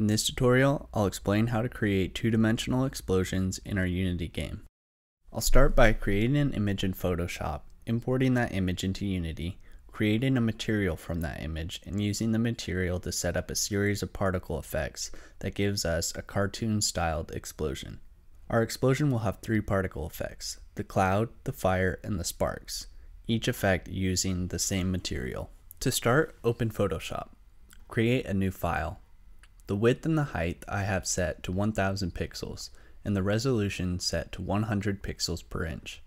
In this tutorial, I'll explain how to create two-dimensional explosions in our Unity game. I'll start by creating an image in Photoshop, importing that image into Unity, creating a material from that image, and using the material to set up a series of particle effects that gives us a cartoon-styled explosion. Our explosion will have three particle effects, the cloud, the fire, and the sparks, each effect using the same material. To start, open Photoshop. Create a new file. The width and the height I have set to 1000 pixels and the resolution set to 100 pixels per inch.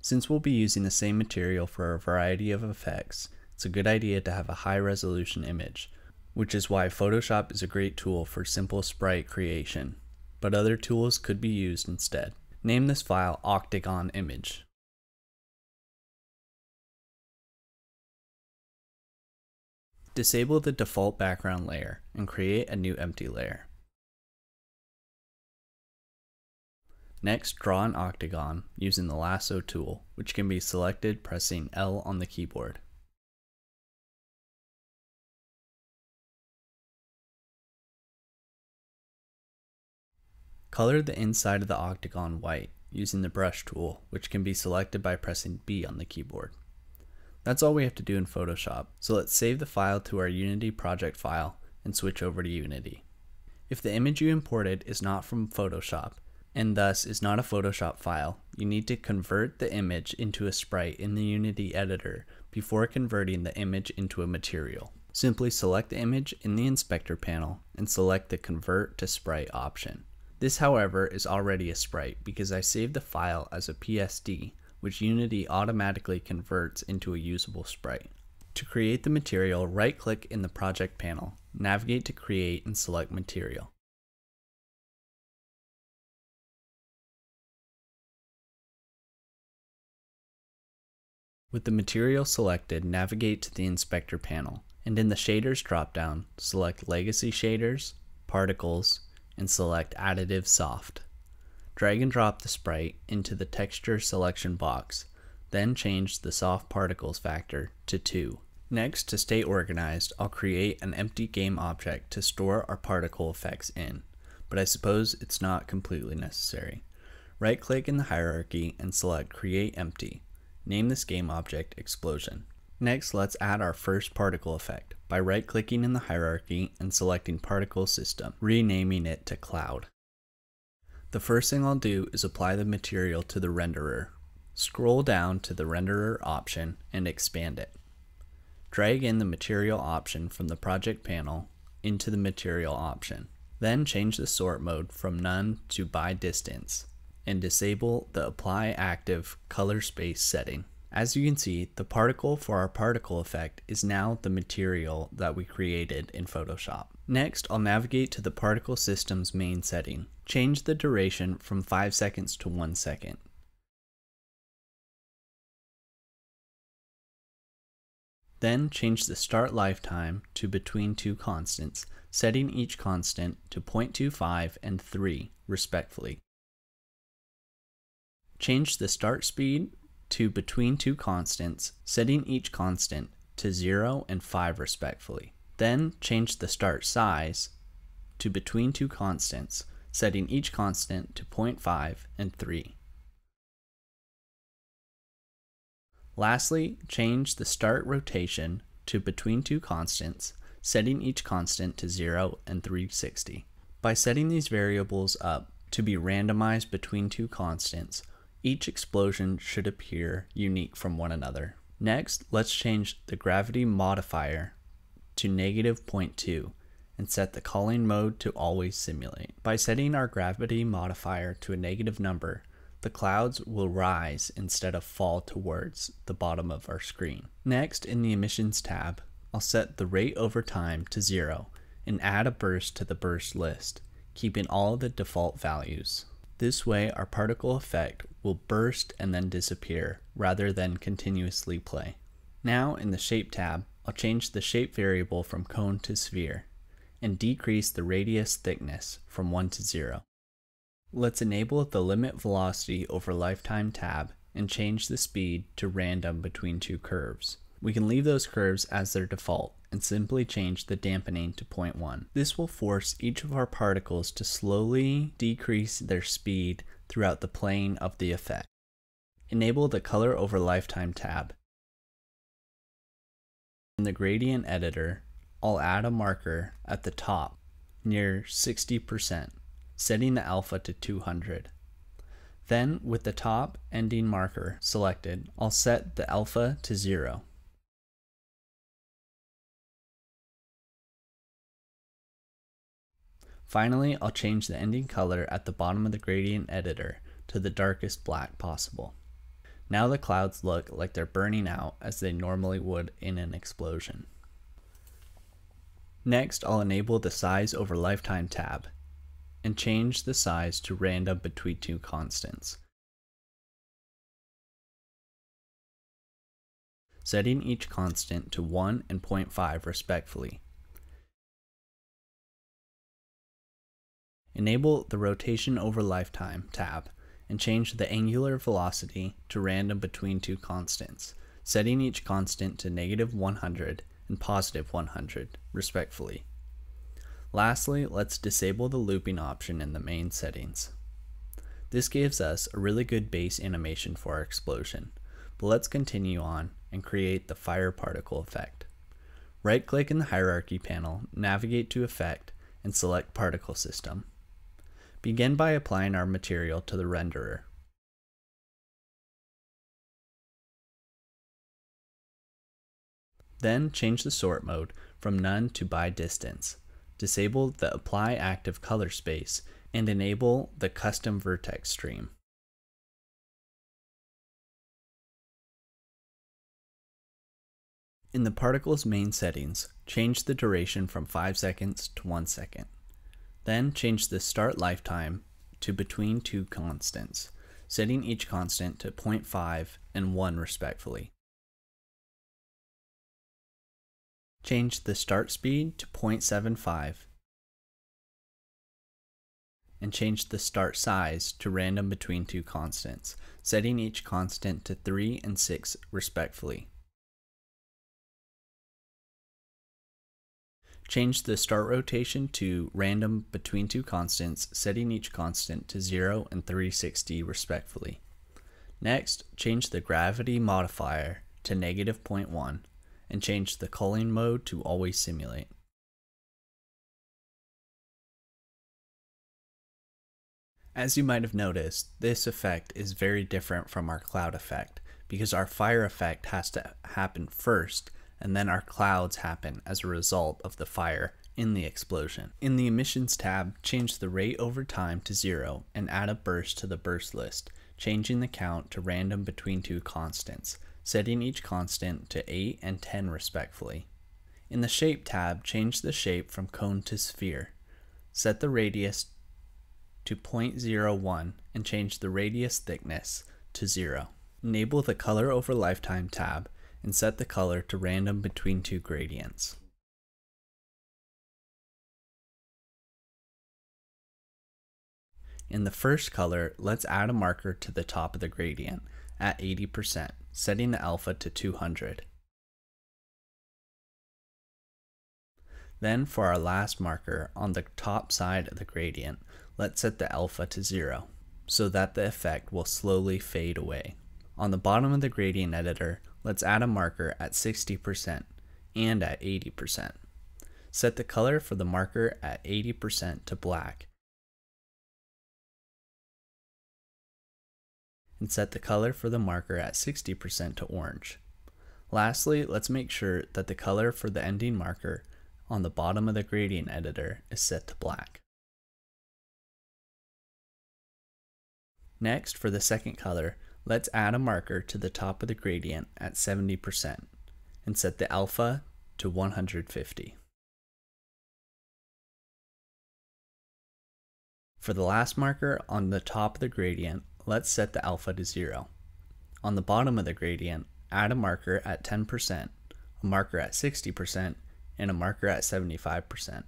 Since we'll be using the same material for a variety of effects, it's a good idea to have a high resolution image, which is why Photoshop is a great tool for simple sprite creation, but other tools could be used instead. Name this file Octagon Image. Disable the default background layer and create a new empty layer. Next, draw an octagon using the lasso tool, which can be selected pressing L on the keyboard. Color the inside of the octagon white using the brush tool, which can be selected by pressing B on the keyboard. That's all we have to do in Photoshop, so let's save the file to our Unity project file and switch over to Unity. If the image you imported is not from Photoshop, and thus is not a Photoshop file, you need to convert the image into a sprite in the Unity editor before converting the image into a material. Simply select the image in the inspector panel and select the convert to sprite option. This however is already a sprite because I saved the file as a PSD which Unity automatically converts into a usable sprite. To create the material, right-click in the project panel, navigate to Create and select Material. With the material selected, navigate to the Inspector panel, and in the Shaders dropdown, select Legacy Shaders, Particles, and select Additive Soft. Drag and drop the sprite into the texture selection box, then change the soft particles factor to 2. Next, to stay organized, I'll create an empty game object to store our particle effects in, but I suppose it's not completely necessary. Right click in the hierarchy and select Create Empty. Name this game object Explosion. Next, let's add our first particle effect by right clicking in the hierarchy and selecting Particle System, renaming it to Cloud. The first thing I'll do is apply the material to the renderer. Scroll down to the renderer option and expand it. Drag in the material option from the project panel into the material option. Then change the sort mode from none to by distance and disable the apply active color space setting. As you can see, the particle for our particle effect is now the material that we created in Photoshop. Next, I'll navigate to the particle system's main setting. Change the duration from 5 seconds to 1 second. Then change the start lifetime to between two constants, setting each constant to 0.25 and 3 respectively. Change the start speed to between two constants, setting each constant to 0 and 5 respectively. Then change the start size to between two constants, setting each constant to 0.5 and 3. Lastly, change the start rotation to between two constants, setting each constant to 0 and 360. By setting these variables up to be randomized between two constants, each explosion should appear unique from one another. Next, let's change the gravity modifier to negative 0.2 and set the culling mode to always simulate. By setting our gravity modifier to a negative number, the clouds will rise instead of fall towards the bottom of our screen. Next, in the emissions tab, I'll set the rate over time to zero and add a burst to the burst list, keeping all the default values. This way our particle effect will burst and then disappear rather than continuously play. Now in the shape tab, I'll change the shape variable from cone to sphere and decrease the radius thickness from 1 to 0. Let's enable the limit velocity over lifetime tab and change the speed to random between two curves. We can leave those curves as their default and simply change the dampening to 0.1. This will force each of our particles to slowly decrease their speed throughout the plane of the effect. Enable the Color over Lifetime tab. In the Gradient Editor, I'll add a marker at the top near 60%, setting the alpha to 200. Then, with the top ending marker selected, I'll set the alpha to 0. Finally, I'll change the ending color at the bottom of the gradient editor to the darkest black possible. Now the clouds look like they're burning out as they normally would in an explosion. Next, I'll enable the Size over Lifetime tab and change the size to random between two constants. Setting each constant to 1 and 0.5 respectively. Enable the Rotation over Lifetime tab and change the angular velocity to random between two constants, setting each constant to negative 100 and positive 100, respectively. Lastly, let's disable the looping option in the main settings. This gives us a really good base animation for our explosion, but let's continue on and create the fire particle effect. Right click in the hierarchy panel, navigate to effect, and select particle system. Begin by applying our material to the renderer. Then change the sort mode from none to by distance. Disable the apply active color space and enable the custom vertex stream. In the particle's main settings, change the duration from 5 seconds to 1 second. Then change the start lifetime to between two constants, setting each constant to 0.5 and 1 respectively. Change the start speed to 0.75 and change the start size to random between two constants, setting each constant to 3 and 6 respectively. Change the start rotation to random between two constants, setting each constant to 0 and 360 respectively. Next, change the gravity modifier to negative 0.1 and change the culling mode to always simulate. As you might have noticed, this effect is very different from our cloud effect because our fire effect has to happen first and then our clouds happen as a result of the fire in the explosion. In the emissions tab, change the rate over time to zero and add a burst to the burst list, changing the count to random between two constants, setting each constant to 8 and 10 respectively. In the shape tab, change the shape from cone to sphere. Set the radius to 0.01 and change the radius thickness to 0. Enable the color over lifetime tab and set the color to random between two gradients. In the first color, let's add a marker to the top of the gradient at 80%, setting the alpha to 200. Then for our last marker on the top side of the gradient, let's set the alpha to 0, so that the effect will slowly fade away. On the bottom of the gradient editor, let's add a marker at 60% and at 80%. Set the color for the marker at 80% to black. And set the color for the marker at 60% to orange. Lastly, let's make sure that the color for the ending marker on the bottom of the gradient editor is set to black. Next, for the second color, Let's add a marker to the top of the gradient at 70% and set the alpha to 150. For the last marker on the top of the gradient, let's set the alpha to 0. On the bottom of the gradient, add a marker at 10%, a marker at 60%, and a marker at 75%.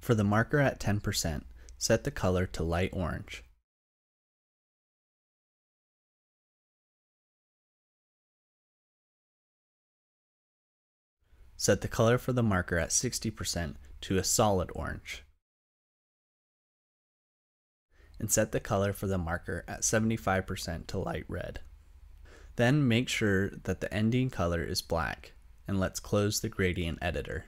For the marker at 10%, Set the color to light orange. Set the color for the marker at 60% to a solid orange. And set the color for the marker at 75% to light red. Then make sure that the ending color is black, and let's close the gradient editor.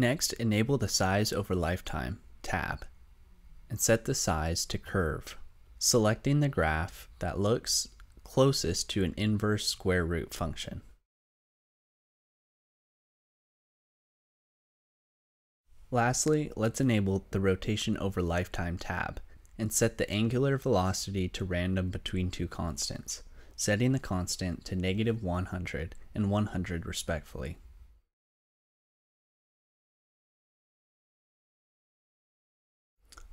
Next, enable the Size over Lifetime tab and set the size to curve, selecting the graph that looks closest to an inverse square root function. Lastly, let's enable the Rotation over Lifetime tab and set the angular velocity to random between two constants, setting the constant to negative 100 and 100 respectively.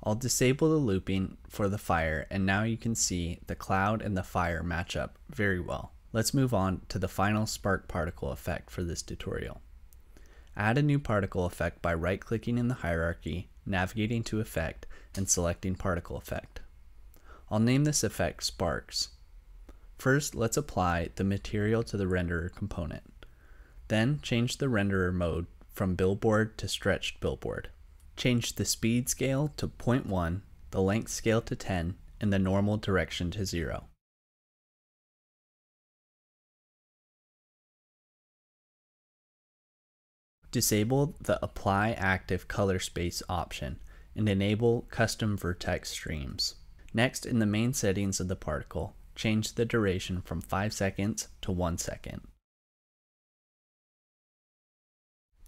I'll disable the looping for the fire and now you can see the cloud and the fire match up very well. Let's move on to the final spark particle effect for this tutorial. Add a new particle effect by right clicking in the hierarchy, navigating to effect, and selecting particle effect. I'll name this effect sparks. First, let's apply the material to the renderer component. Then change the renderer mode from billboard to stretched billboard. Change the speed scale to 0.1, the length scale to 10, and the normal direction to 0. Disable the Apply Active Color Space option and enable Custom Vertex Streams. Next, in the main settings of the particle, change the duration from 5 seconds to 1 second.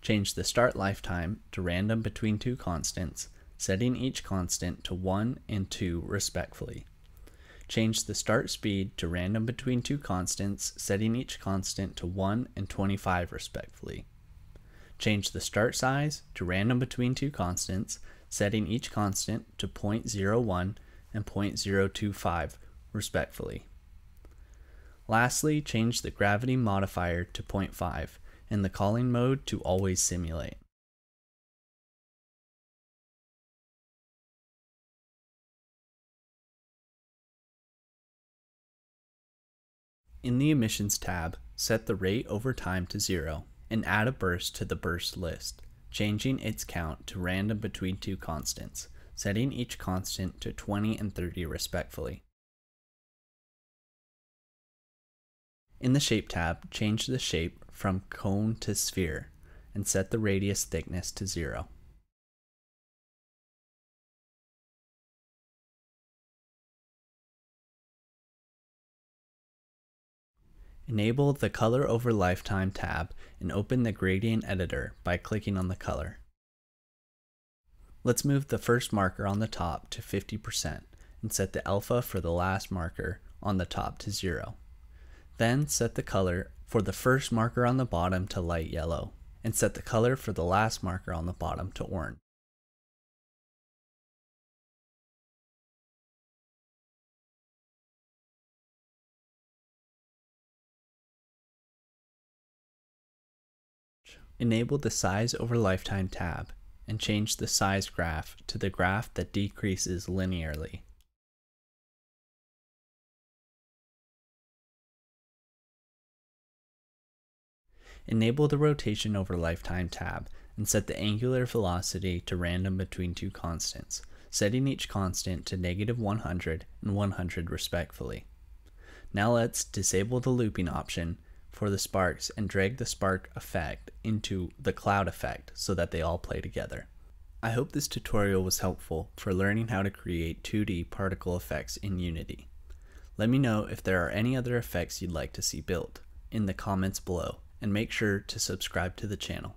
Change the start lifetime to random between two constants, setting each constant to 1 and 2 respectively. Change the start speed to random between two constants, setting each constant to 1 and 25 respectively. Change the start size to random between two constants, setting each constant to 0.01 and 0.025 respectively. Lastly, change the gravity modifier to 0.5 and the culling mode to always simulate. In the Emissions tab, set the rate over time to zero and add a burst to the burst list, changing its count to random between two constants, setting each constant to 20 and 30 respectively. In the Shape tab, change the shape from cone to sphere and set the radius thickness to zero. Enable the Color over Lifetime tab and open the Gradient Editor by clicking on the color. Let's move the first marker on the top to 50% and set the alpha for the last marker on the top to 0. Then set the color for the first marker on the bottom to light yellow, and set the color for the last marker on the bottom to orange. Enable the Size over Lifetime tab and change the size graph to the graph that decreases linearly. Enable the rotation over lifetime tab and set the angular velocity to random between two constants, setting each constant to negative 100 and 100 respectively. Now let's disable the looping option for the sparks and drag the spark effect into the cloud effect so that they all play together. I hope this tutorial was helpful for learning how to create 2D particle effects in Unity. Let me know if there are any other effects you'd like to see built in the comments below and make sure to subscribe to the channel.